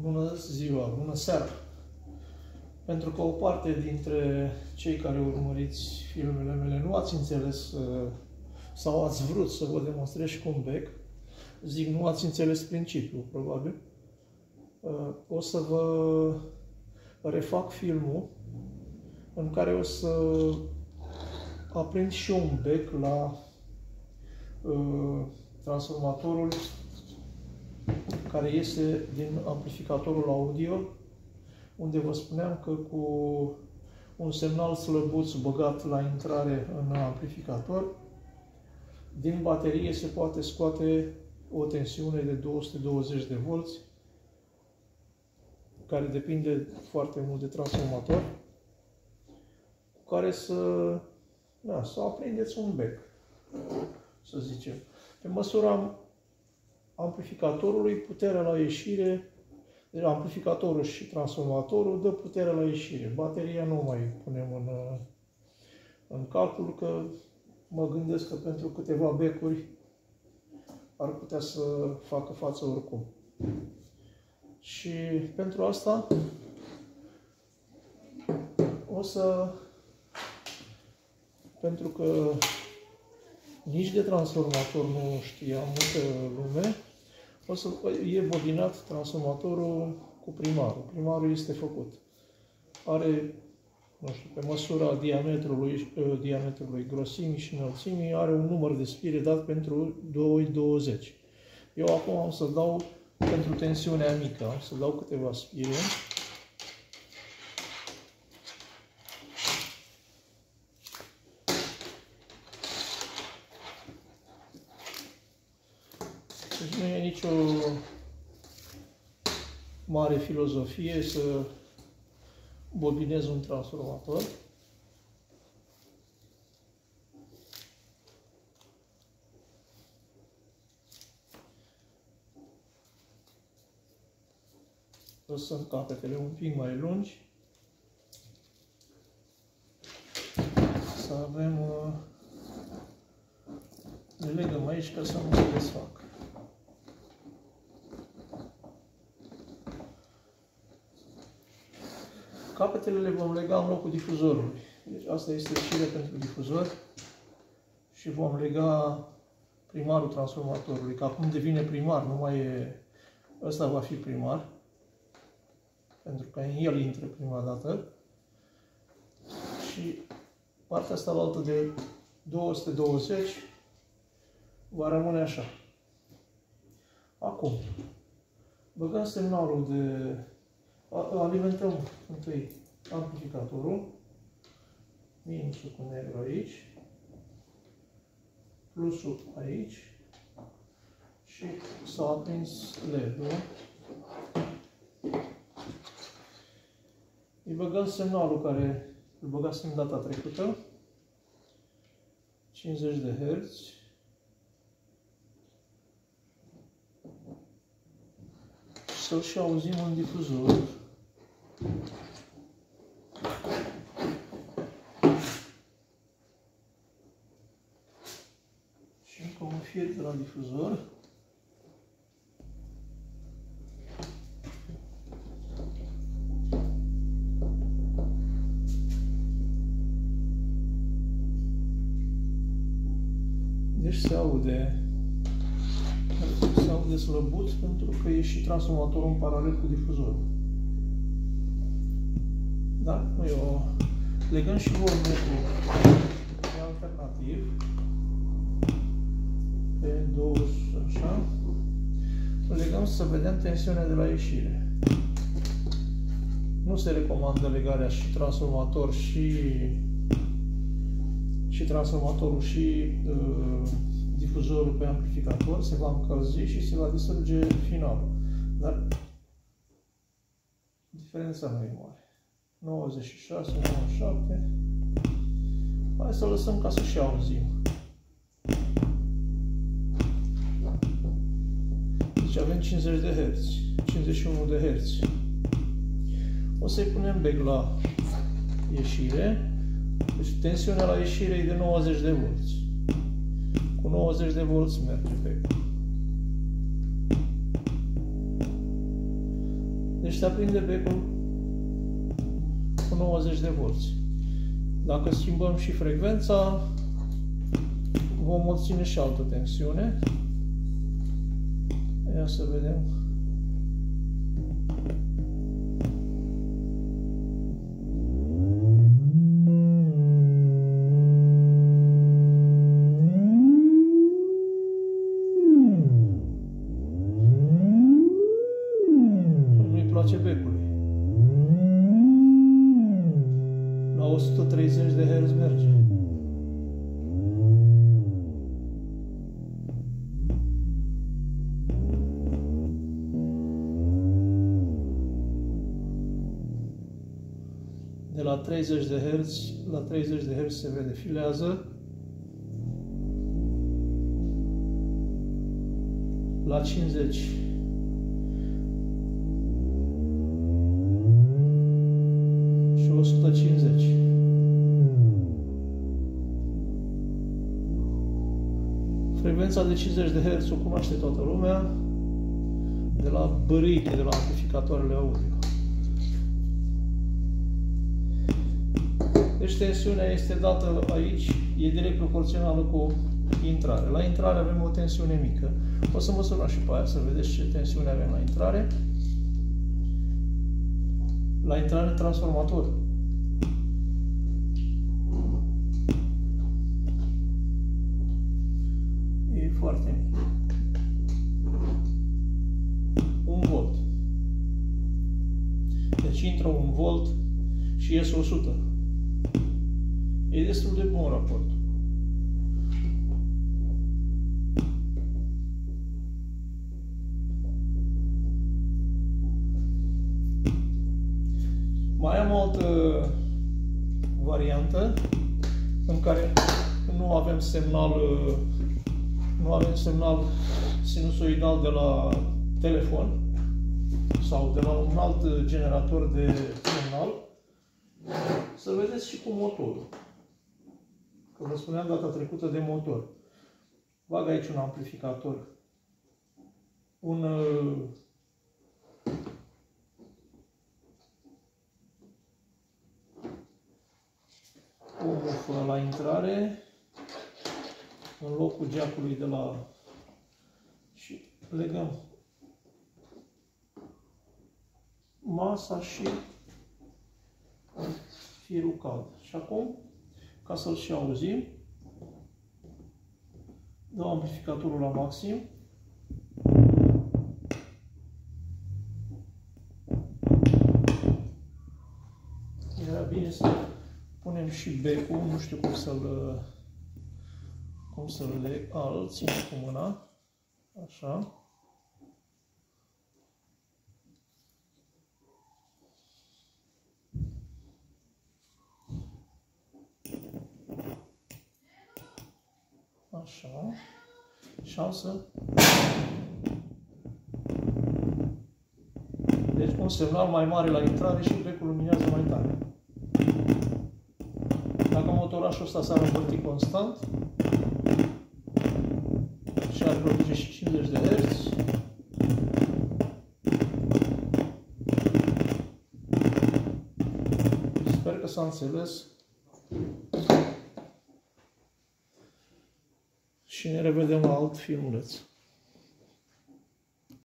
Bună ziua, bună seara! Pentru că o parte dintre cei care urmăriți filmele mele nu ați înțeles uh, sau ați vrut să vă demonstrez și cum bec, zic nu ați înțeles principiul, probabil, uh, o să vă refac filmul în care o să aprind și un bec la uh, transformatorul care iese din amplificatorul audio, unde vă spuneam că cu un semnal slăbuț băgat la intrare în amplificator, din baterie se poate scoate o tensiune de 220 de volți, care depinde foarte mult de transformator, cu care să, da, să aprindeți un bec, să zicem. Pe măsura amplificatorului, puterea la ieșire, deci amplificatorul și transformatorul dă puterea la ieșire. Bateria nu mai punem în, în calcul, că mă gândesc că pentru câteva becuri ar putea să facă față oricum. Și pentru asta o să, pentru că nici de transformator nu știa multă lume, o să e bobinat transformatorul cu primarul. Primarul este făcut. Are, nu știu, pe măsura diametrului, ă, diametrului grosimii și înălțimii, are un număr de spire dat pentru 2,20. Eu acum am să dau pentru tensiunea mică, am să dau câteva spire. Deci nu e nicio mare filozofie să bobinez un transformator. Lăsăm capetele un pic mai lungi. Să avem... Uh, le legăm aici ca să nu se desfacă. Capetele le vom lega în locul difuzorului. Deci asta este șire pentru difuzor și vom lega primarul transformatorului, că acum devine primar, nu mai e... Ăsta va fi primar, pentru că în el intră prima dată. Și partea asta la altă de 220 va rămâne așa. Acum, băgăm semnalul de alimentăm întâi amplificatorul, minusul cu negru aici, plusul aici și s-a aprins LED-ul. Îi băgăm semnalul care îl băgasem data trecută, 50 de Hz. Să-l și auzim în difuzor. Și încă un fir de la difuzor. Deci se aude se aude slăbut pentru că e și transformatorul în paralel cu difuzorul. Da? Nu e o... Legăm și voltmetru pe alternativ. Pe 20, așa. Legăm să vedem tensiunea de la ieșire. Nu se recomandă legarea și transformator și și transformatorul și uh, difuzorul pe amplificator se va încălzi și se va distruge finalul. Dar diferența nu e mare. 96, 97. Hai să lăsăm ca să și auzim. Deci avem 50 de Hz, 51 de Hz. O să-i punem bec la ieșire. Deci tensiunea la ieșire e de 90 de volți. Cu 90 de volți merge becul. Deci se aprinde becul cu 90 de volți. Dacă schimbăm și frecvența, vom obține și altă tensiune. Ia să vedem. 130 de Hz merge. de la 30 de Hz la 30 de Hz se vede filează. La 50 și 150. Frecvența de 50 de Hz o cunoaște toată lumea de la băriche, de la amplificatoarele audio. Deci tensiunea este dată aici, e direct proporțională cu intrare. La intrare avem o tensiune mică. O să măsurăm și pe aia să vedeți ce tensiune avem la intrare. La intrare transformator. E foarte mic. Un volt. Deci intră un volt și iese 100. E destul de bun raport. Mai am o altă variantă în care nu avem semnal nu avem semnal sinusoidal de la telefon sau de la un alt generator de semnal să vedeți și cu motorul. Că vă spuneam data trecută de motor. Bag aici un amplificator. Un uh, o bufă la intrare în locul geacului de la și legăm masa și firul cald. Și acum ca să-l și auzim. Dau amplificatorul la maxim. Era bine să punem și becul, nu știu cum să-l cum să-l leg, a, îl țin cu mâna, așa. Așa. Și am să... Deci un semnal mai mare la intrare și becul luminează mai tare. Dacă motorașul ăsta s-ar învârti constant și ar produce și 50 de Hz, Sper că s-a înțeles. și ne revedem la alt filmuleț.